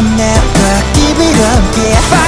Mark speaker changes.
Speaker 1: on network, give it up, yeah